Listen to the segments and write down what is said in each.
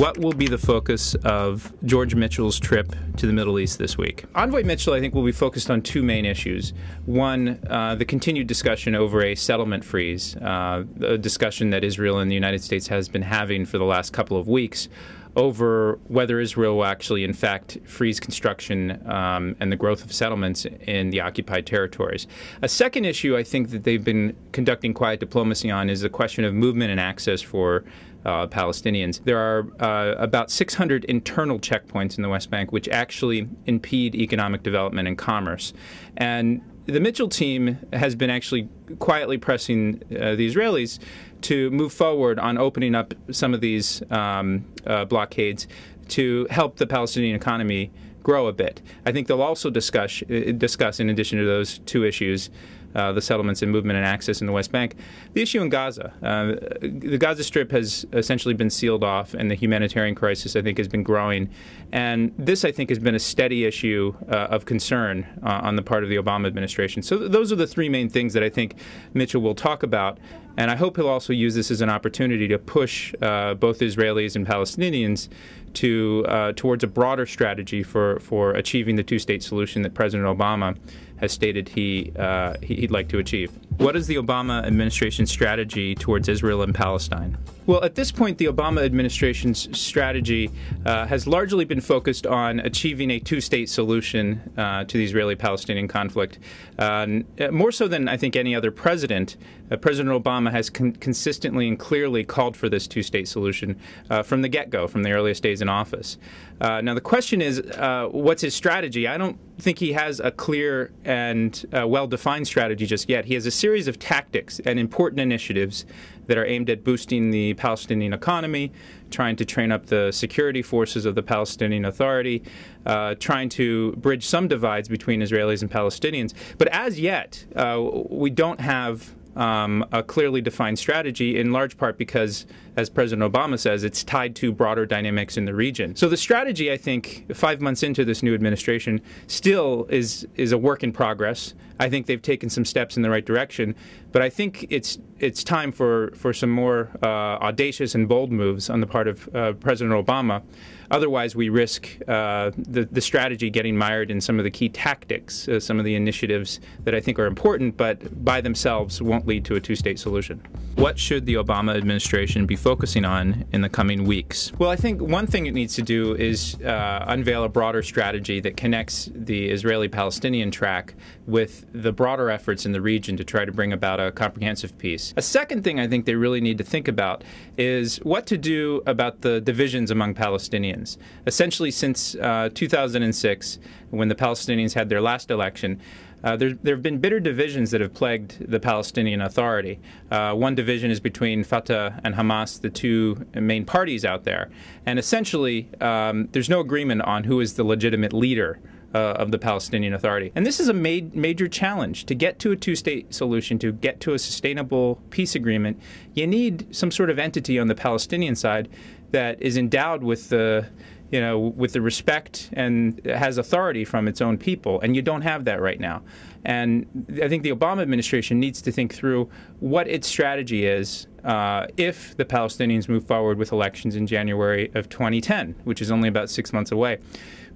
What will be the focus of George Mitchell's trip to the Middle East this week? Envoy Mitchell, I think, will be focused on two main issues. One, uh, the continued discussion over a settlement freeze, uh, a discussion that Israel and the United States has been having for the last couple of weeks over whether Israel will actually, in fact, freeze construction um, and the growth of settlements in the occupied territories. A second issue I think that they've been conducting quiet diplomacy on is the question of movement and access for uh, Palestinians. There are uh, about 600 internal checkpoints in the West Bank which actually impede economic development and commerce. And the Mitchell team has been actually quietly pressing uh, the Israelis to move forward on opening up some of these um, uh, blockades to help the Palestinian economy grow a bit. I think they'll also discuss, uh, discuss in addition to those two issues, uh, the settlements and movement and access in the West Bank. The issue in Gaza, uh, the Gaza Strip has essentially been sealed off, and the humanitarian crisis, I think, has been growing. And this, I think, has been a steady issue uh, of concern uh, on the part of the Obama administration. So th- those are the three main things that I think Mitchell will talk about. And I hope he'll also use this as an opportunity to push uh, both Israelis and Palestinians to uh, towards a broader strategy for, for achieving the two-state solution that President Obama has stated he uh, he'd like to achieve. What is the Obama administration's strategy towards Israel and Palestine? Well, at this point, the Obama administration's strategy uh, has largely been focused on achieving a two state solution uh, to the Israeli Palestinian conflict. Uh, more so than I think any other president, uh, President Obama has con- consistently and clearly called for this two state solution uh, from the get go, from the earliest days in office. Uh, now, the question is what's his strategy? I don't think he has a clear and well defined strategy just yet. He has a series series of tactics and important initiatives that are aimed at boosting the Palestinian economy, trying to train up the security forces of the Palestinian Authority, uh, trying to bridge some divides between Israelis and Palestinians. But as yet, uh, we don't have um, a clearly defined strategy, in large part because, as President Obama says, it's tied to broader dynamics in the region. So the strategy, I think, five months into this new administration, still is is a work in progress. I think they've taken some steps in the right direction, but I think it's it's time for for some more uh, audacious and bold moves on the part of uh, President Obama. Otherwise, we risk uh, the, the strategy getting mired in some of the key tactics, uh, some of the initiatives that I think are important, but by themselves won't lead to a two state solution. What should the Obama administration be focusing on in the coming weeks? Well, I think one thing it needs to do is uh, unveil a broader strategy that connects the Israeli Palestinian track with the broader efforts in the region to try to bring about a comprehensive peace. A second thing I think they really need to think about is what to do about the divisions among Palestinians. Essentially, since uh, 2006, when the Palestinians had their last election, uh, there, have been bitter divisions that have plagued the Palestinian Authority. Uh, one division is between Fatah and Hamas, the two main parties out there. And essentially, um, there's no agreement on who is the legitimate leader uh, of the Palestinian Authority. And this is a ma- major challenge. To get to a two state solution, to get to a sustainable peace agreement, you need some sort of entity on the Palestinian side that is endowed with the you know, with the respect and has authority from its own people, and you don't have that right now. And I think the Obama administration needs to think through what its strategy is uh, if the Palestinians move forward with elections in January of 2010, which is only about six months away.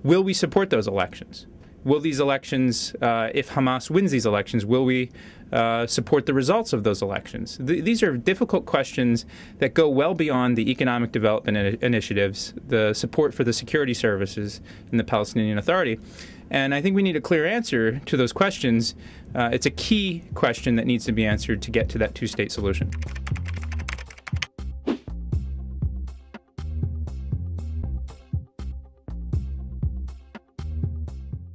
Will we support those elections? Will these elections, uh, if Hamas wins these elections, will we uh, support the results of those elections? Th- these are difficult questions that go well beyond the economic development in- initiatives, the support for the security services in the Palestinian Authority. And I think we need a clear answer to those questions. Uh, it's a key question that needs to be answered to get to that two state solution.